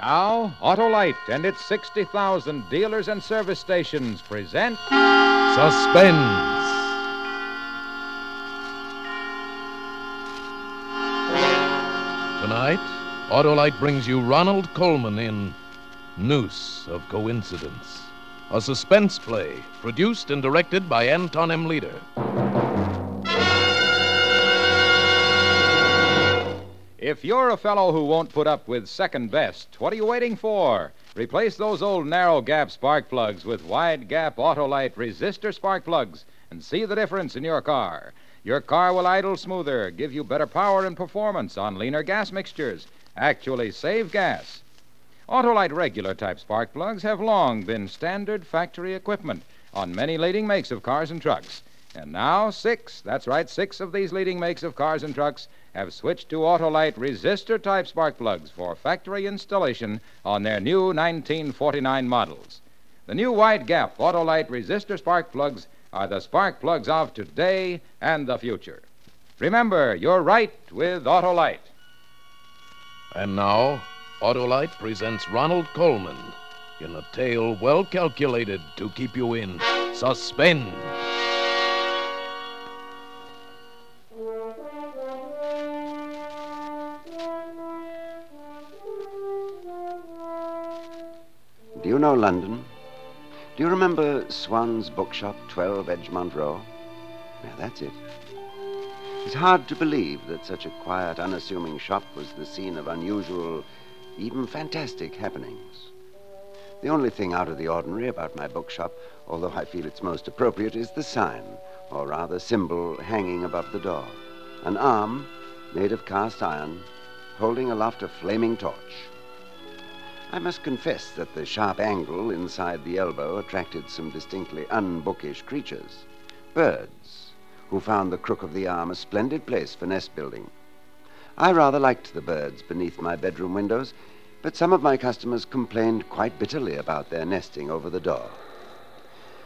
Now, Autolite and its 60,000 dealers and service stations present Suspense. Tonight, Autolite brings you Ronald Colman in Noose of Coincidence, a suspense play produced and directed by Anton M. Leader. If you're a fellow who won't put up with second best, what are you waiting for? Replace those old narrow gap spark plugs with wide gap Autolite resistor spark plugs and see the difference in your car. Your car will idle smoother, give you better power and performance on leaner gas mixtures, actually save gas. Autolite regular type spark plugs have long been standard factory equipment on many leading makes of cars and trucks. And now, six, that's right, six of these leading makes of cars and trucks have switched to Autolite resistor type spark plugs for factory installation on their new 1949 models. The new wide gap Autolite resistor spark plugs are the spark plugs of today and the future. Remember, you're right with Autolite. And now, Autolite presents Ronald Colman in a tale well calculated to keep you in suspense. You know London? Do you remember Swan's Bookshop, 12 Edgemont Row? Yeah, that's it. It's hard to believe that such a quiet, unassuming shop was the scene of unusual, even fantastic happenings. The only thing out of the ordinary about my bookshop, although I feel it's most appropriate, is the sign, or rather symbol, hanging above the door. An arm, made of cast iron, holding aloft a flaming torch. I must confess that the sharp angle inside the elbow attracted some distinctly unbookish creatures. Birds, who found the crook of the arm a splendid place for nest building. I rather liked the birds beneath my bedroom windows, but some of my customers complained quite bitterly about their nesting over the door.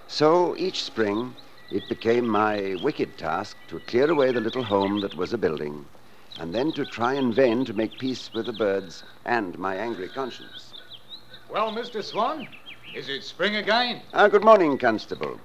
So each spring, it became my wicked task to clear away the little home that was a building, and then to try in vain to make peace with the birds and my angry conscience. Well, Mr. Swan, is it spring again? Ah, good morning, Constable.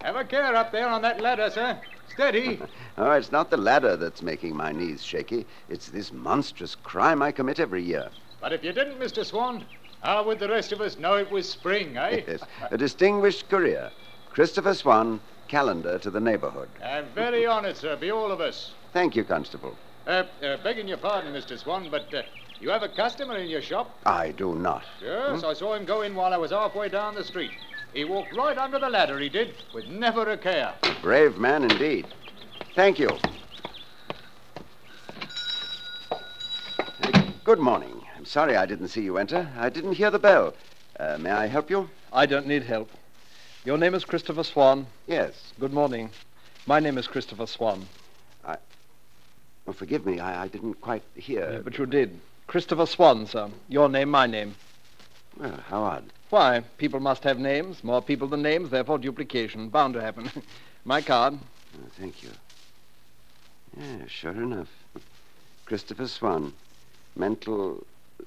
Have a care up there on that ladder, sir. Steady. Oh, it's not the ladder that's making my knees shaky. It's this monstrous crime I commit every year. But if you didn't, Mr. Swan, how would the rest of us know it was spring, eh? Yes, a distinguished career. Christopher Swan, calendar to the neighborhood. I'm very honored, sir, be all of us. Thank you, Constable. Uh, uh, begging your pardon, Mr. Swan, but uh, you have a customer in your shop? I do not. Yes, I saw him go in while I was halfway down the street. He walked right under the ladder, he did, with never a care. Brave man indeed. Thank you. Uh, Good morning. I'm sorry I didn't see you enter. I didn't hear the bell. Uh, may I help you? I don't need help. Your name is Christopher Swan. Yes. Good morning. My name is Christopher Swan. Oh, forgive me. I, I didn't quite hear. Yeah, but you did. Christopher Swan, sir. Your name, my name. Well, how odd. Why? People must have names. More people than names, therefore duplication. Bound to happen. my card. Oh, thank you. Yeah, sure enough. Christopher Swan, mental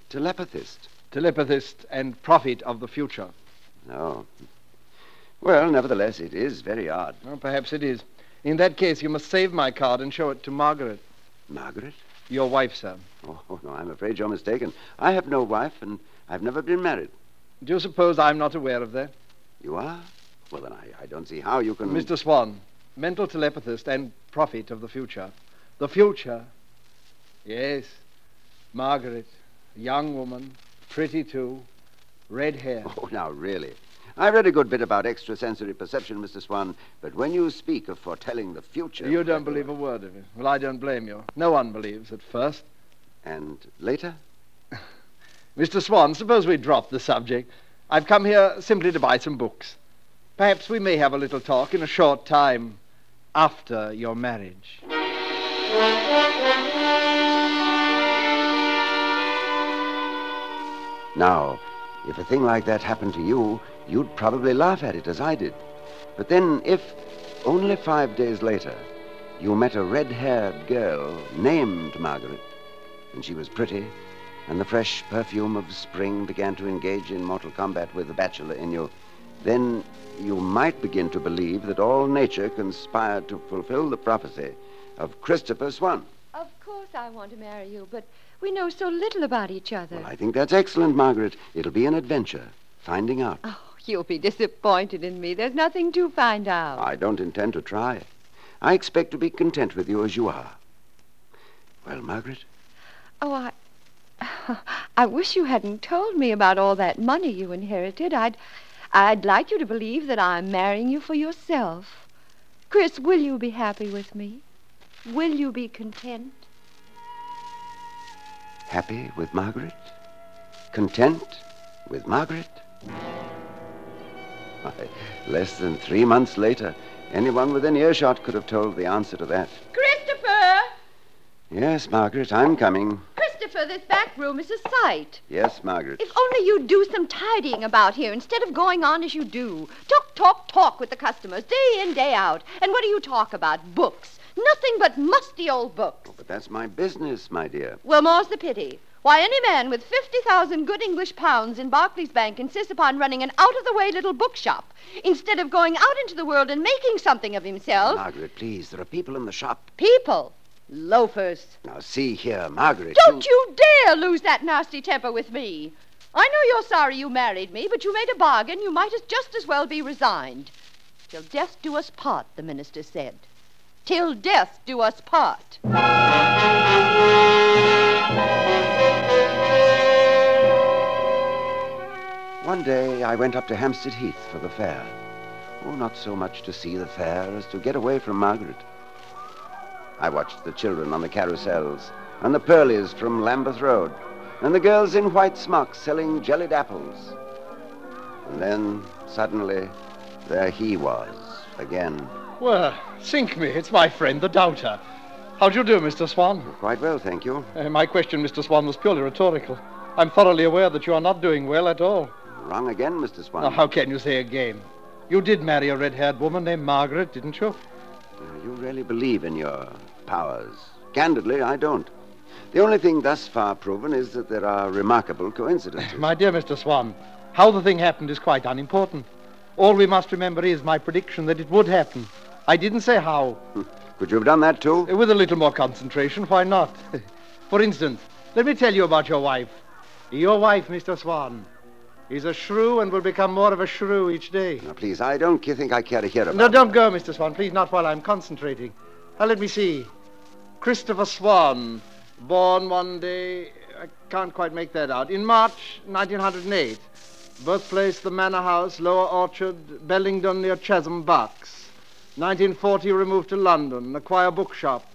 telepathist. Telepathist and prophet of the future. No. Well, nevertheless, it is very odd. Well, perhaps it is. In that case, you must save my card and show it to Margaret. Margaret? Your wife, sir. Oh, no, I'm afraid you're mistaken. I have no wife, and I've never been married. Do you suppose I'm not aware of that? You are? Well, then I, I don't see how you can. Mr. Swan, mental telepathist and prophet of the future. The future. Yes. Margaret, a young woman, pretty too, red hair. Oh, now, really. I read a good bit about extrasensory perception, Mr. Swan, but when you speak of foretelling the future. You don't believe a word of it. Well, I don't blame you. No one believes at first. And later? Mr. Swan, suppose we drop the subject. I've come here simply to buy some books. Perhaps we may have a little talk in a short time after your marriage. Now, if a thing like that happened to you, you'd probably laugh at it as I did. But then, if only five days later you met a red haired girl named Margaret, and she was pretty, and the fresh perfume of spring began to engage in mortal combat with the bachelor in you, then you might begin to believe that all nature conspired to fulfill the prophecy of Christopher Swan. Of course I want to marry you, but we know so little about each other. Well, I think that's excellent, Margaret. It'll be an adventure, finding out. Oh, you'll be disappointed in me. There's nothing to find out. I don't intend to try. I expect to be content with you as you are. Well, Margaret, Oh, I. I wish you hadn't told me about all that money you inherited. I'd. I'd like you to believe that I'm marrying you for yourself. Chris, will you be happy with me? Will you be content? happy with Margaret? Content with Margaret? Why, less than three months later, anyone within earshot could have told the answer to that. Christopher! Yes, Margaret, I'm coming. Christopher, this back room is a sight. Yes, Margaret. If only you'd do some tidying about here instead of going on as you do. Talk, talk, talk with the customers, day in, day out. And what do you talk about? Books. Nothing but musty old books. Oh, but that's my business, my dear. Well, more's the pity. Why, any man with 50,000 good English pounds in Barclays Bank insists upon running an out of the way little bookshop instead of going out into the world and making something of himself. Margaret, please, there are people in the shop. People. Loafers. Now, see here, Margaret. Don't you dare lose that nasty temper with me. I know you're sorry you married me, but you made a bargain. You might as just as well be resigned. Till death do us part, the minister said. Till death do us part. One day I went up to Hampstead Heath for the fair. Oh, not so much to see the fair as to get away from Margaret. I watched the children on the carousels, and the Pearlies from Lambeth Road, and the girls in white smocks selling jellied apples. And then, suddenly, there he was, again. Well, sink me. It's my friend, the doubter. How do you do, Mr. Swan? Quite well, thank you. Uh, my question, Mr. Swan, was purely rhetorical. I'm thoroughly aware that you are not doing well at all. Wrong again, Mr. Swan. Now, how can you say again? You did marry a red haired woman named Margaret, didn't you? You really believe in your powers. Candidly, I don't. The only thing thus far proven is that there are remarkable coincidences. My dear Mr. Swan, how the thing happened is quite unimportant. All we must remember is my prediction that it would happen. I didn't say how. Could you have done that too? Uh, With a little more concentration, why not? For instance, let me tell you about your wife. Your wife, Mr. Swan, is a shrew and will become more of a shrew each day. Now, please, I don't think I care to hear about No, don't go, Mr. Swan. Please, not while I'm concentrating. Now, let me see. Christopher Swan, born one day, I can't quite make that out, in March 1908. Birthplace, the Manor House, Lower Orchard, Bellingdon near Chesham, Bucks. 1940, removed to London, acquire bookshop.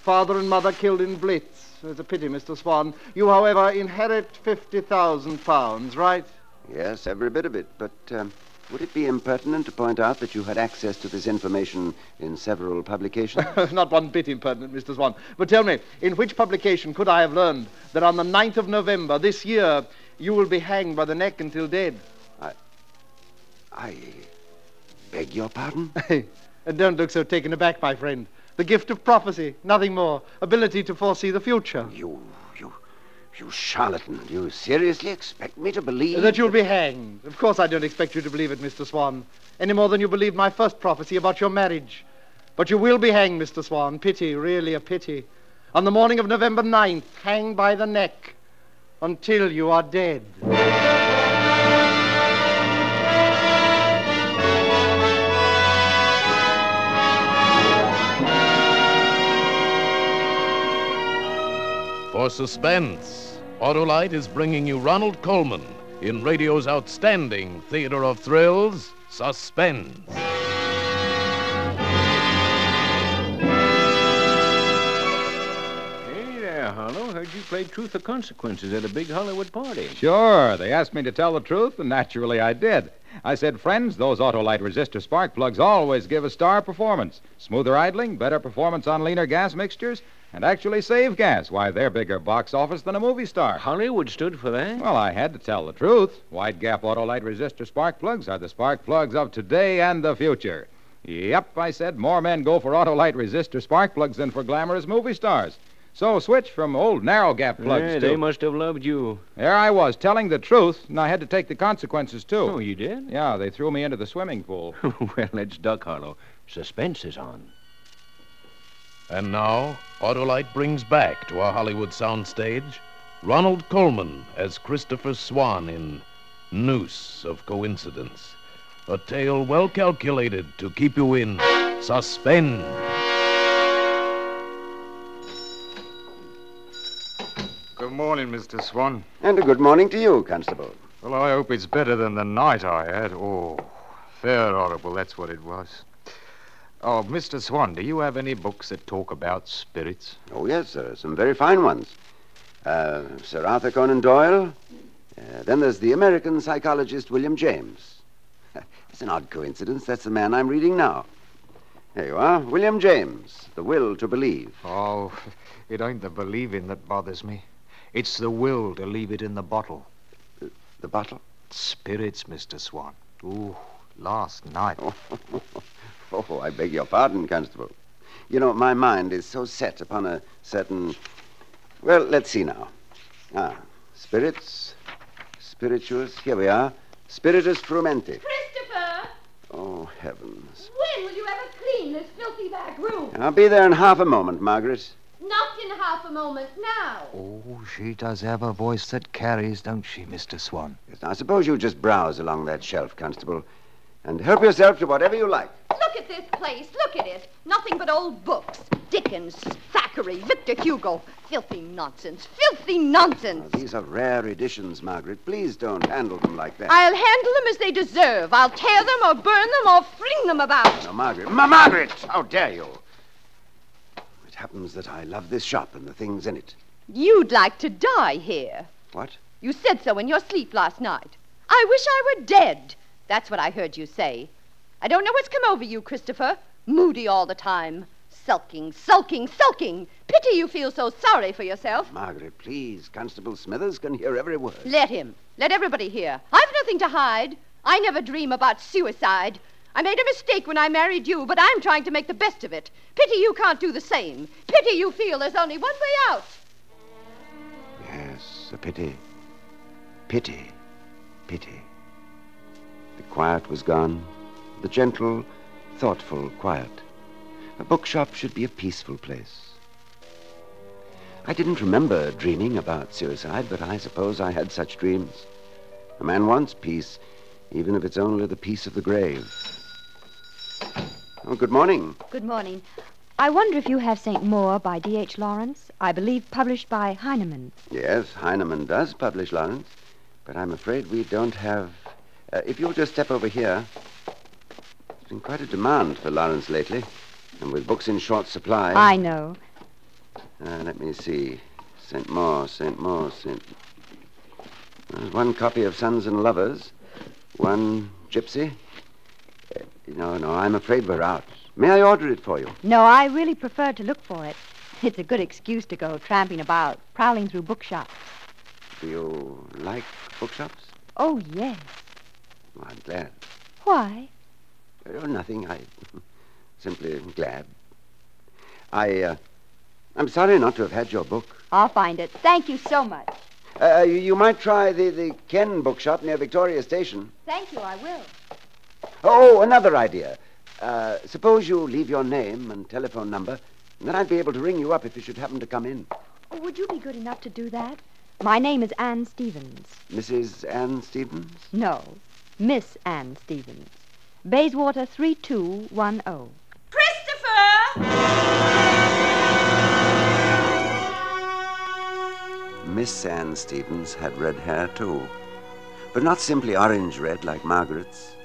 Father and mother killed in Blitz. It's a pity, Mr. Swan. You, however, inherit 50,000 pounds, right? Yes, every bit of it. But um, would it be impertinent to point out that you had access to this information in several publications? Not one bit impertinent, Mr. Swan. But tell me, in which publication could I have learned that on the 9th of November this year you will be hanged by the neck until dead? I I. beg your pardon? and don't look so taken aback, my friend. The gift of prophecy, nothing more. Ability to foresee the future. You, you, charlatan. Do you seriously expect me to believe That you'll be hanged. Of course, I don't expect you to believe it, Mr. Swan, any more than you believed my first prophecy about your marriage. But you will be hanged, Mr. Swan. Pity, really a pity. On the morning of November 9th, hanged by the neck until you are dead. For suspense, Autolite is bringing you Ronald Colman in radio's outstanding theater of thrills, Suspense. Hey there, Harlow. Heard you played Truth or Consequences at a big Hollywood party. Sure. They asked me to tell the truth, and naturally I did. I said, friends, those Autolite resistor spark plugs always give a star performance. Smoother idling, better performance on leaner gas mixtures, and actually save gas. Why, they're bigger box office than a movie star. Hollywood stood for that? Well, I had to tell the truth. Wide gap Autolite resistor spark plugs are the spark plugs of today and the future. Yep, I said, more men go for Autolite resistor spark plugs than for glamorous movie stars. So switch from old narrow gap plugs Yeah, to. they must have loved you. There I was, telling the truth, and I had to take the consequences, too. Oh, you did? Yeah, they threw me into the swimming pool. well, it's Duck Harlow. Suspense is on. And now, Autolite brings back to our Hollywood soundstage Ronald Colman as Christopher Swan in Noose of Coincidence. A tale well calculated to keep you in suspense. Good morning, Mr. Swan. And a good morning to you, Constable. Well, I hope it's better than the night I had. Oh, fair horrible, that's what it was. Oh, Mr. Swan, do you have any books that talk about spirits? Oh, yes, sir. Some very fine ones. Uh, Sir Arthur Conan Doyle. Uh, then there's the American psychologist William James. it's an odd coincidence. That's the man I'm reading now. There you are. William James, The Will to Believe. Oh, it ain't the believing that bothers me. It's the will to leave it in the bottle. The bottle? Spirits, Mr. Swan. Ooh, last night. Oh, I beg your pardon, Constable. You know, my mind is so set upon a certain. Well, let's see now. Ah, spirits, spirituous. Here we are. Spiritus frumenti. Christopher, Oh, heavens. when will you ever clean this filthy back room? I'll be there in half a moment, Margaret. Not in half a moment now. Oh, she does have a voice that carries, don't she, Mr. Swan? Yes, now, suppose you just browse along that shelf, Constable, and help yourself to whatever you like. Look at this place. Look at it. Nothing but old books. Dickens, Thackeray, Victor Hugo. Filthy nonsense. Filthy nonsense. Now, these are rare editions, Margaret. Please don't handle them like that. I'll handle them as they deserve. I'll tear them or burn them or fling them about. No, Margaret. Ma- Margaret! How dare you? It happens that I love this shop and the things in it. You'd like to die here. What? You said so in your sleep last night. I wish I were dead. That's what I heard you say. I don't know what's come over you, Christopher. Moody all the time. Sulking, sulking, sulking. Pity you feel so sorry for yourself. Margaret, please. Constable Smithers can hear every word. Let him. Let everybody hear. I've nothing to hide. I never dream about suicide. I made a mistake when I married you, but I'm trying to make the best of it. Pity you can't do the same. Pity you feel there's only one way out. Yes, a pity. Pity. Pity. Quiet was gone. The gentle, thoughtful quiet. A bookshop should be a peaceful place. I didn't remember dreaming about suicide, but I suppose I had such dreams. A man wants peace, even if it's only the peace of the grave. Oh, good morning. Good morning. I wonder if you have St. Mawr by D.H. Lawrence, I believe published by Heinemann. Yes, Heinemann does publish Lawrence, but I'm afraid we don't have. Uh, if you'll just step over here. There's been quite a demand for Lawrence lately, and with books in short supply. I know. Uh, let me see. St. Mawr, St. Mawr, St. There's one copy of Sons and Lovers, one Gypsy. Uh, no, no, I'm afraid we're out. May I order it for you? No, I really prefer to look for it. It's a good excuse to go tramping about, prowling through bookshops. Do you like bookshops? Oh, yes. Well, I'm glad. Why? Oh, nothing. I simply am glad. I, uh, I'm sorry not to have had your book. I'll find it. Thank you so much. Uh, you, you might try the, the Ken bookshop near Victoria Station. Thank you, I will. Oh, another idea. Uh, suppose you leave your name and telephone number, and then I'd be able to ring you up if you should happen to come in. Oh, would you be good enough to do that? My name is Anne Stevens. Mrs. Anne Stevens? No, Miss Anne Stevens. Bayswater 3210. Christopher! Miss Ann Stevens had red hair, too. But not simply orange red like Margaret's.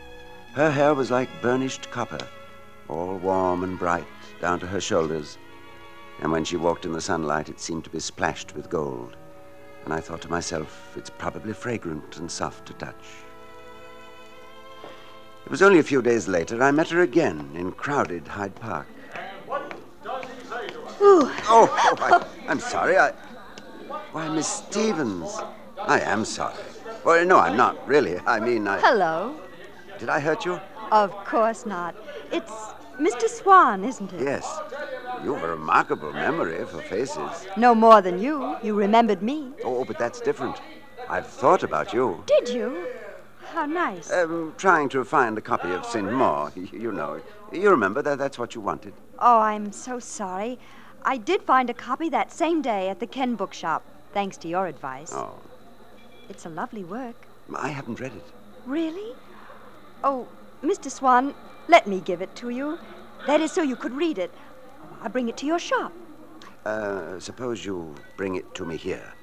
Her hair was like burnished copper, all warm and bright down to her shoulders. And when she walked in the sunlight, it seemed to be splashed with gold. And I thought to myself, it's probably fragrant and soft to touch. It was only a few days later I met her again in crowded Hyde Park. Oh, oh I, I'm sorry. I. Why, Miss Stevens. I am sorry. Well, no, I'm not, really. I mean, I. Hello. Did I hurt you? Of course not. It's Mr. Swan, isn't it? Yes. You've a remarkable memory for faces. No more than you. You remembered me. Oh, but that's different. I've thought about you. Did you? How nice. Um, trying to find a copy of St. Mawr. You know. You remember that that's what you wanted. Oh, I'm so sorry. I did find a copy that same day at the Ken bookshop, thanks to your advice. Oh, It's a lovely work. I haven't read it. Really? Oh, Mr. Swan, let me give it to you. That is so you could read it. I'll bring it to your shop. Uh, suppose you bring it to me here.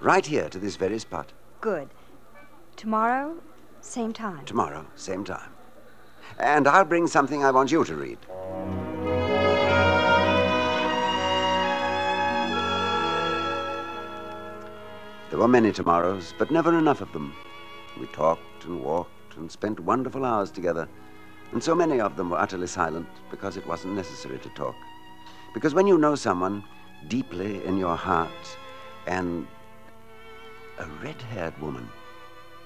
Right here to this very spot. Good. Tomorrow, same time. Tomorrow, same time. And I'll bring something I want you to read. There were many tomorrows, but never enough of them. We talked and walked and spent wonderful hours together, and so many of them were utterly silent because it wasn't necessary to talk. Because when you know someone deeply in your heart, and a red haired woman,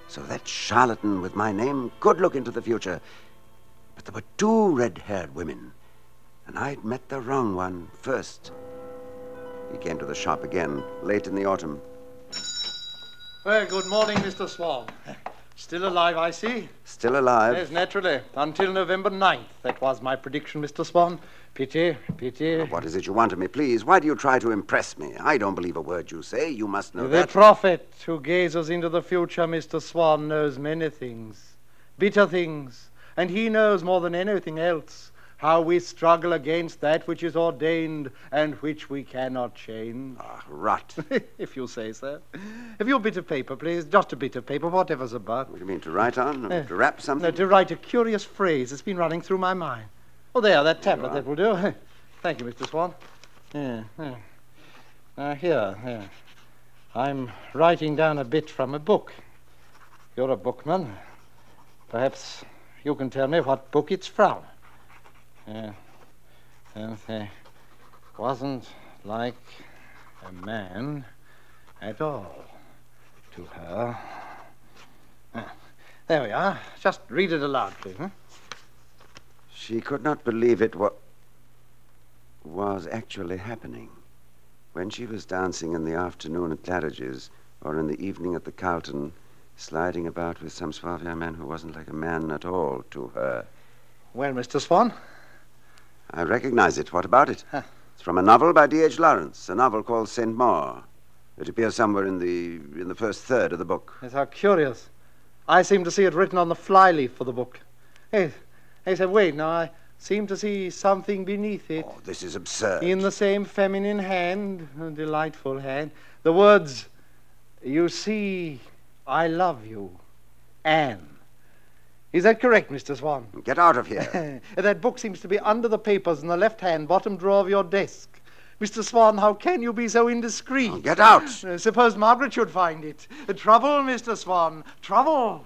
so that charlatan with my name could look into the future. But there were two red haired women, and I'd met the wrong one first. He came to the shop again late in the autumn. Well, good morning, Mr. Swan. Still alive, I see. Still alive. Yes, naturally. Until November 9th. That was my prediction, Mr. Swan. Pity, pity. What is it you want of me, please? Why do you try to impress me? I don't believe a word you say. You must know the that. prophet who gazes into the future, Mr. Swan, knows many things, bitter things, and he knows more than anything else how we struggle against that which is ordained and which we cannot change. Ah, rot. if you say so. Have you a bit of paper, please? Just a bit of paper, whatever's about. What do you mean, to write on? Eh, to wrap something? No, to write a curious phrase that's been running through my mind. Oh, there, that tablet, that will do. Thank you, Mr. Swan. Yeah, yeah. Now, here, here. I'm writing down a bit from a book. You're a bookman. Perhaps you can tell me what book it's from. Yeah. And wasn't like a man at all to her. Ah, there we are. Just read it aloud, please. Huh? She could not believe it what was actually happening. When she was dancing in the afternoon at Claridge's, or in the evening at the Carlton, sliding about with some suave young man who wasn't like a man at all to her. Well, Mr. Swan, I recognize it. What about it? Huh. It's from a novel by D.H. Lawrence, a novel called St. Mawr. It appears somewhere in the in the first third of the book. Yes, how curious. I seem to see it written on the flyleaf for the book. Hey, hey, said, wait, now I seem to see something beneath it. Oh, this is absurd. In the same feminine hand, a delightful hand, the words, You see, I love you, Anne. Is that correct, Mr. Swan? Get out of here. that book seems to be under the papers in the left hand bottom drawer of your desk. Mr. Swan, how can you be so indiscreet? Oh, get out. Uh, suppose Margaret should find it. Uh, trouble, Mr. Swan. Trouble.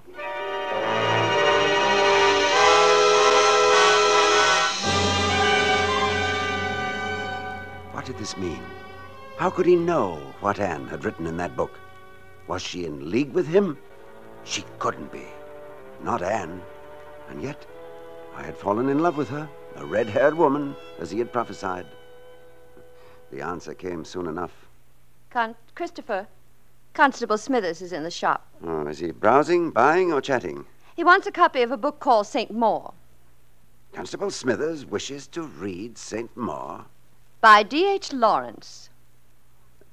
What did this mean? How could he know what Anne had written in that book? Was she in league with him? She couldn't be. Not Anne. And yet, I had fallen in love with her, a red haired woman, as he had prophesied. The answer came soon enough. Con- Christopher, Constable Smithers is in the shop. Oh, is he browsing, buying, or chatting? He wants a copy of a book called St. Mawr Constable Smithers wishes to read St. Mawr. By D.H. Lawrence.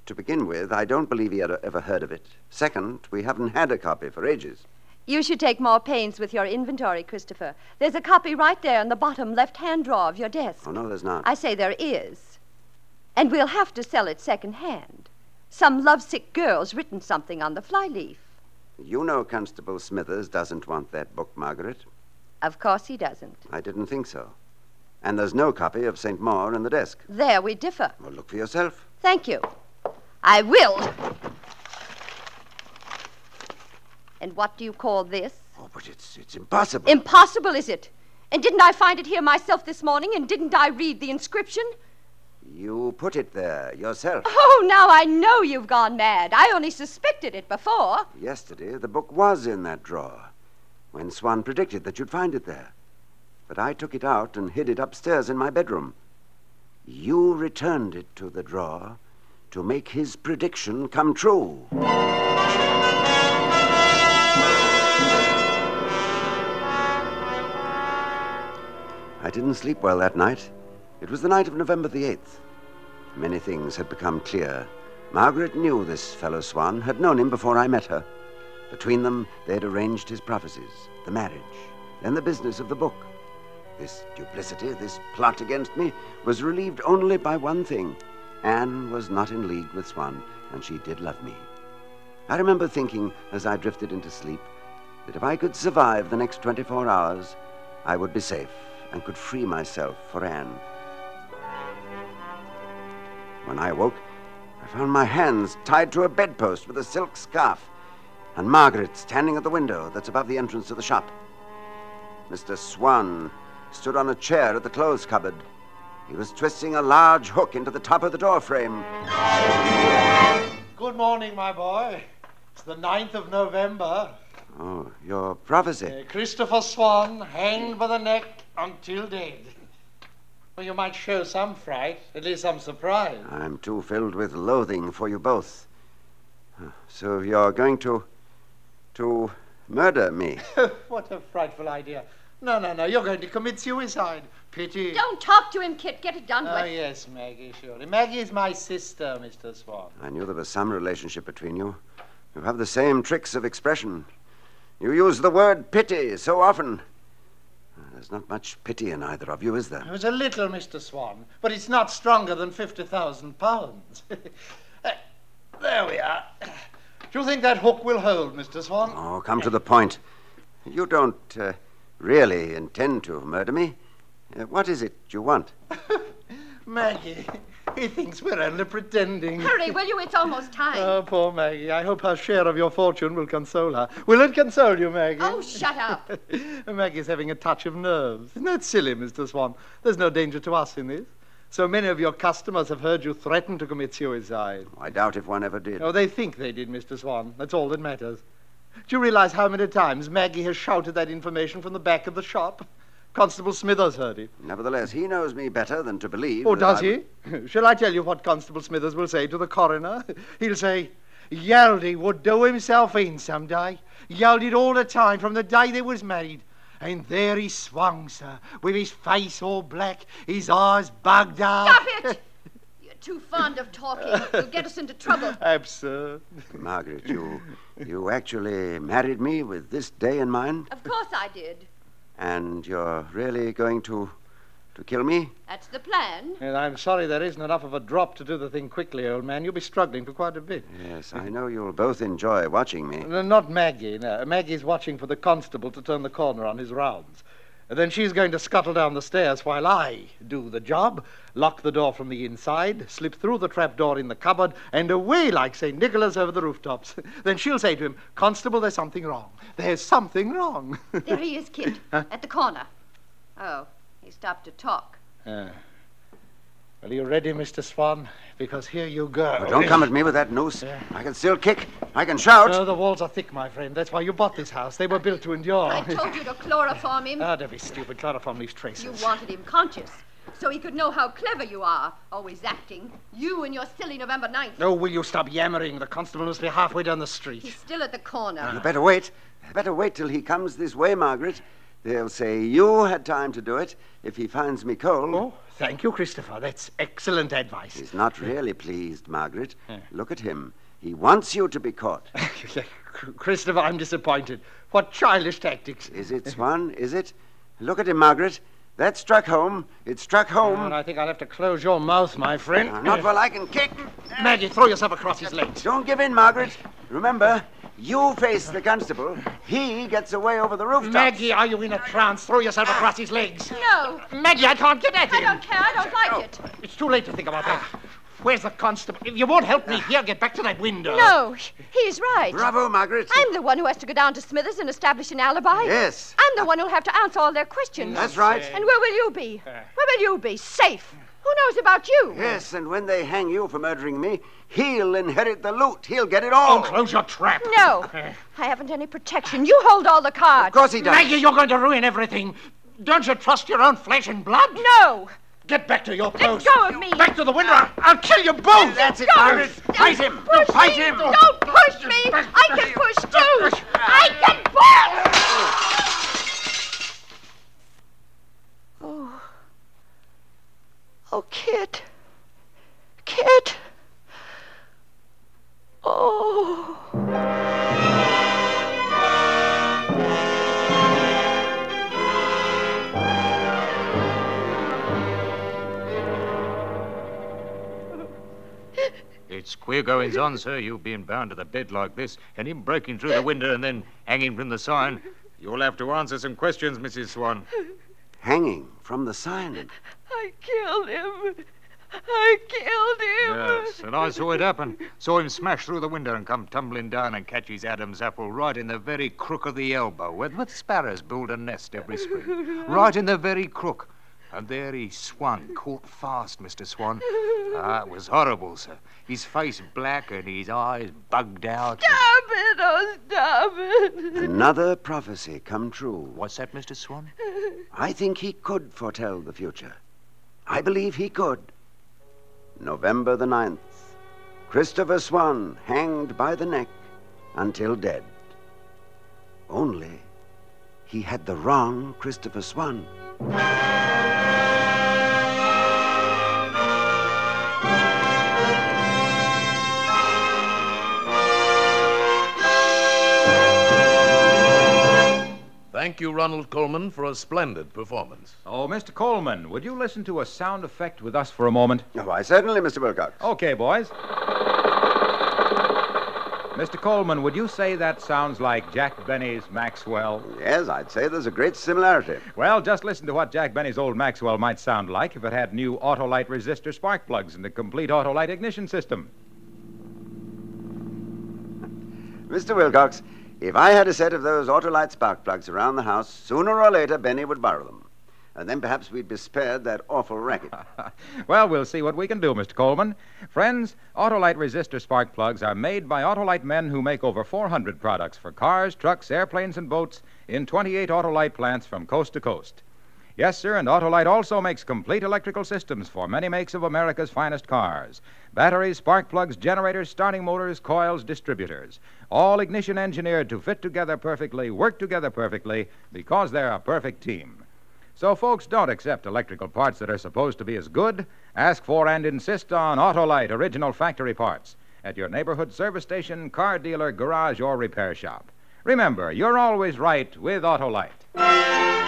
To begin with, I don't believe he had ever heard of it. Second, we haven't had a copy for ages. You should take more pains with your inventory, Christopher. There's a copy right there in the bottom left hand drawer of your desk. Oh, no, there's not. I say there is. And we'll have to sell it second hand. Some lovesick girl's written something on the flyleaf. You know Constable Smithers doesn't want that book, Margaret. Of course he doesn't. I didn't think so. And there's no copy of St. Mawr in the desk. There we differ. Well, look for yourself. Thank you. I will. And what do you call this? Oh, but it's, it's impossible. Impossible, is it? And didn't I find it here myself this morning, and didn't I read the inscription? you put it there yourself. Oh, now I know you've gone mad. I only suspected it before. Yesterday, the book was in that drawer when Swan predicted that you'd find it there. But I took it out and hid it upstairs in my bedroom. you returned it to the drawer to make his prediction come true. I didn't sleep well that night. It was the night of November the 8th. Many things had become clear. Margaret knew this fellow Swan, had known him before I met her. Between them, they had arranged his prophecies, the marriage, then the business of the book. This duplicity, this plot against me, was relieved only by one thing. Anne was not in league with Swan, and she did love me. I remember thinking, as I drifted into sleep, that if I could survive the next 24 hours, I would be safe and could free myself for Anne. When I awoke, I found my hands tied to a bedpost with a silk scarf, and Margaret standing at the window that's above the entrance to the shop. Mr. Swan stood on a chair at the clothes cupboard. He was twisting a large hook into the top of the door frame. Good morning, my boy. It's the 9th of November. Oh, your prophecy. Uh, Christopher Swan hanged by the neck until dead. Well, you might show some fright, at least some surprise. I'm too filled with loathing for you both. So you're going to. to murder me? what a frightful idea. No, no, no, you're going to commit suicide. Pity. Don't talk to him, Kit. Get it done Oh, yes, Maggie, surely. Maggie is my sister, Mr. Swan. I knew there was some relationship between you. You have the same tricks of expression. You use the word pity so often. There's not much pity in either of you, is there? There's a little, Mr. Swan, but it's not stronger than 50,000 pounds. Uh, there we are. Do you think that hook will hold, Mr. Swan? Oh, come to the point. You don't uh, really intend to murder me. Uh, what is it you want? Maggie, he thinks we're only pretending. Hurry, will you? It's almost time. Oh, poor Maggie. I hope her share of your fortune will console her. Will it console you, Maggie? Oh, shut up. Maggie's having a touch of nerves. Isn't that silly, Mr. Swan? There's no danger to us in this. So many of your customers have heard you threaten to commit suicide. I doubt if one ever did. Oh, they think they did, Mr. Swan. That's all that matters. Do you realize how many times Maggie has shouted that information from the back of the shop? Constable Smithers heard it. Nevertheless, he knows me better than to believe. Oh, does I- he? Shall I tell you what Constable Smithers will say to the coroner? He'll say, Yaldy would do himself in some day. Yelled all the time from the day they was married. And there he swung, sir, with his face all black, his eyes bugged out. Stop it! You're too fond of talking. You'll get us into trouble. Absurd. Margaret, you, you actually married me with this day in mind? Of course I did. And you're really going to, to kill me? That's the plan. And I'm sorry there isn't enough of a drop to do the thing quickly, old man. You'll be struggling for quite a bit. Yes, I know you'll both enjoy watching me. No, not Maggie. No. Maggie's watching for the constable to turn the corner on his rounds. And then she's going to scuttle down the stairs while I do the job, lock the door from the inside, slip through the trap door in the cupboard, and away like St. Nicholas over the rooftops. then she'll say to him, Constable, there's something wrong. There's something wrong. There he is, Kit, at the corner. Oh, he stopped to talk. Ah. Well, are you ready, Mr. Swan? Because here you go. Oh, don't come at me with that noose. I can still kick. I can shout. No, the walls are thick, my friend. That's why you bought this house. They were built to endure. I told you to chloroform him. Ah, don't be stupid. Chloroform leaves traces. You wanted him conscious, so he could know how clever you are, always acting. You and your silly November 9th. Oh, will you stop yammering? The constable must be halfway down the street. He's still at the corner. You better wait. Better wait till he comes this way, Margaret. They'll say you had time to do it if he finds me cold. Oh, thank you, Christopher. That's excellent advice. He's not really pleased, Margaret. Look at him. He wants you to be caught. Christopher, I'm disappointed. What childish tactics. Is it, Swan? Is it? Look at him, Margaret. That struck home. It struck home. And I think I'll have to close your mouth, my friend. Uh, Not while I can kick. Maggie, throw yourself across his legs. Don't give in, Margaret. Remember, you face the constable. He gets away over the rooftop. Maggie, are you in a trance? Throw yourself ah. across his legs. No, Maggie, I can't get at him. I don't care. I don't like it. It's too late to think about that. Where's the constable? If you won't help me here, get back to that window. No, he's right. Bravo, Margaret. I'm the one who has to go down to Smithers and establish an alibi. Yes. I'm the one who'll have to answer all their questions. That's right. And where will you be? Uh. Where will you be? Safe. Who knows about you? Yes, and when they hang you for murdering me, he'll inherit the loot. He'll get it all. Oh, close your trap. No, I haven't any protection. You hold all the cards. Of course he does. Maggie, you're going to ruin everything. Don't you trust your own flesh and blood? No. Get back to your post. Let post. go of me. Back to the window. I'll, I'll kill you both. That's it, Go. Margaret. Fight him. Push Fight me. him. Don't push me. I can push too. I can push. Oh. Oh, Kit. Kit. Oh. It's queer goings on, sir. You being bound to the bed like this, and him breaking through the window and then hanging from the sign. You'll have to answer some questions, Mrs. Swan. Hanging from the sign. I killed him. I killed him. Yes, and I saw it happen. Saw him smash through the window and come tumbling down and catch his Adam's apple right in the very crook of the elbow, where the sparrows build a nest every spring. Right in the very crook. And there he swung, caught fast, Mr. Swan. Ah, it was horrible, sir. His face black and his eyes bugged out. Stop it. Oh, stop it. Another prophecy come true. What's that, Mr. Swan? I think he could foretell the future. I believe he could. November the 9th. Christopher Swan hanged by the neck until dead. Only he had the wrong Christopher Swan. Thank you, Ronald Colman, for a splendid performance. Oh, Mr. Colman, would you listen to a sound effect with us for a moment? Oh, why, certainly, Mr. Wilcox. Okay, boys. Mr. Colman, would you say that sounds like Jack Benny's Maxwell? Yes, I'd say there's a great similarity. Well, just listen to what Jack Benny's old Maxwell might sound like if it had new Autolite resistor spark plugs and a complete Autolite ignition system. Mr. Wilcox, if I had a set of those Autolite spark plugs around the house, sooner or later Benny would borrow them. And then perhaps we'd be spared that awful racket. well, we'll see what we can do, Mr. Colman. Friends, Autolite resistor spark plugs are made by Autolite men who make over 400 products for cars, trucks, airplanes, and boats in 28 Autolite plants from coast to coast. Yes, sir, and Autolite also makes complete electrical systems for many makes of America's finest cars batteries, spark plugs, generators, starting motors, coils, distributors. All ignition engineered to fit together perfectly, work together perfectly, because they're a perfect team. So, folks, don't accept electrical parts that are supposed to be as good. Ask for and insist on Autolite original factory parts at your neighborhood service station, car dealer, garage, or repair shop. Remember, you're always right with Autolite.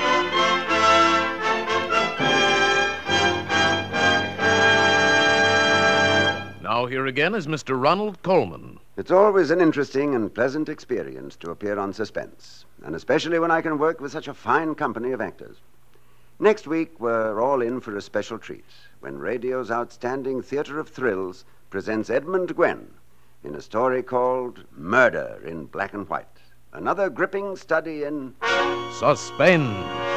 Now, here again is Mr. Ronald Colman. It's always an interesting and pleasant experience to appear on Suspense, and especially when I can work with such a fine company of actors. Next week, we're all in for a special treat when radio's outstanding theater of thrills presents Edmund Gwenn in a story called Murder in Black and White. Another gripping study in. Suspense.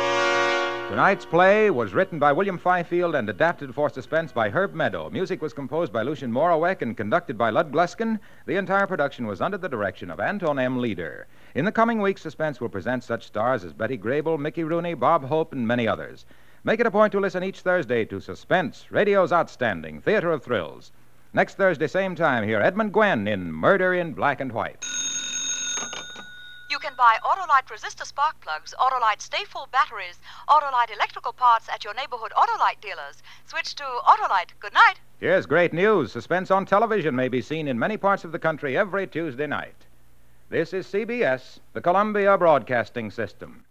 Tonight's play was written by William Fifield and adapted for suspense by Herb Meadow. Music was composed by Lucien Moraweck and conducted by Lud Gluskin. The entire production was under the direction of Anton M. Leader. In the coming weeks, Suspense will present such stars as Betty Grable, Mickey Rooney, Bob Hope, and many others. Make it a point to listen each Thursday to Suspense, radio's outstanding theater of thrills. Next Thursday, same time, hear Edmund Gwenn in Murder in Black and White. You can buy Autolite resistor spark plugs, Autolite stay full batteries, Autolite electrical parts at your neighborhood Autolite dealers. Switch to Autolite. Good night. Here's great news. Suspense on television may be seen in many parts of the country every Tuesday night. This is CBS, the Columbia Broadcasting System.